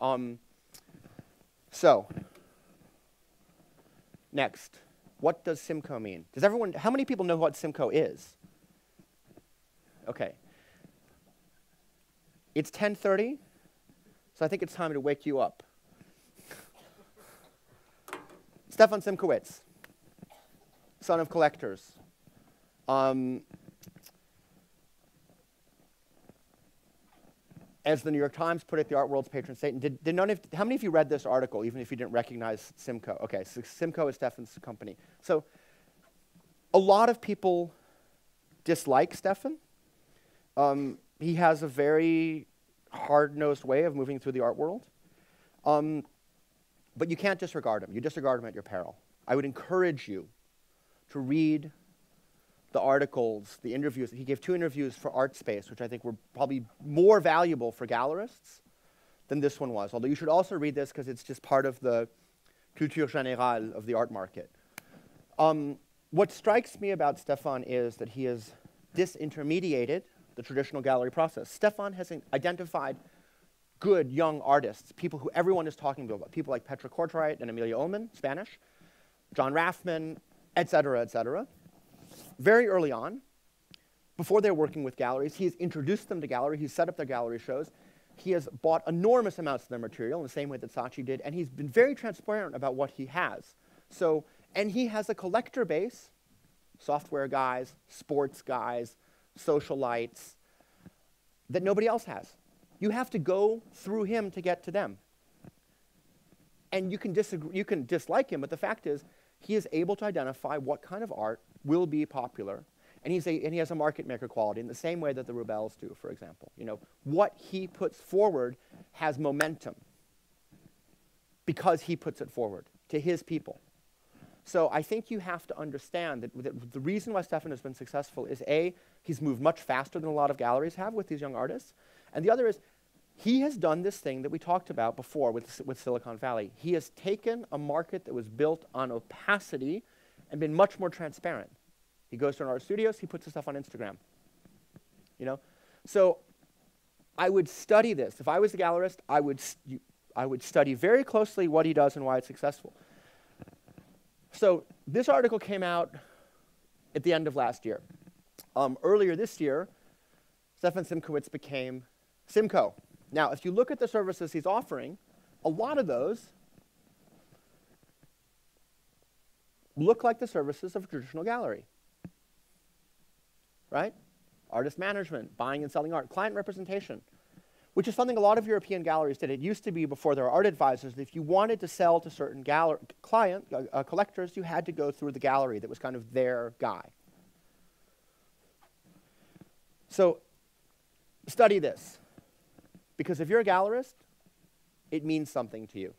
Um, so, next, what does Simco mean? Does everyone, how many people know what Simco is? Okay. It's 10:30, so I think it's time to wake you up. Stefan Simchowitz, son of collectors. Um, as the New York Times put it, the art world's patron saint. Did, did none of, how many of you read this article, even if you didn't recognize Simco? Okay, so Simco is Stefan's company. So a lot of people dislike Stefan. Um, he has a very hard-nosed way of moving through the art world. Um, but you can't disregard him. You disregard him at your peril. I would encourage you to read the articles, the interviews. He gave two interviews for ArtSpace, which I think were probably more valuable for gallerists than this one was. Although you should also read this because it's just part of the culture générale of the art market. Um, what strikes me about Stefan is that he has disintermediated the traditional gallery process. Stefan has identified good young artists, people who everyone is talking about, people like Petra Cortright and Amalia Ulman, Spanish, Jon Rafman, et cetera, et cetera very early on, before they're working with galleries, he has introduced them to gallery, he's set up their gallery shows, he has bought enormous amounts of their material in the same way that Saatchi did, and he's been very transparent about what he has. So, and he has a collector base, software guys, sports guys, socialites, that nobody else has. You have to go through him to get to them. And you can disagree, you can dislike him, but the fact is, he is able to identify what kind of art will be popular. And, he's a, and he has a market maker quality in the same way that the Rubels do, for example. You know, what he puts forward has momentum because he puts it forward to his people. So I think you have to understand that, that the reason why Stefan has been successful is A, he's moved much faster than a lot of galleries have with these young artists. And the other is he has done this thing that we talked about before with, with Silicon Valley. He has taken a market that was built on opacity and been much more transparent. He goes to art studios, he puts his stuff on Instagram. You know? So I would study this. If I was a gallerist, I would, I would study very closely what he does and why it's successful. So this article came out at the end of last year. Um, earlier this year, Stefan Simchowitz became Simco. Now, if you look at the services he's offering, a lot of those look like the services of a traditional gallery. Right? Artist management, buying and selling art, client representation, which is something a lot of European galleries did. It used to be before there were art advisors that if you wanted to sell to certain client uh, uh, collectors, you had to go through the gallery that was kind of their guy. So study this. Because if you're a gallerist, it means something to you.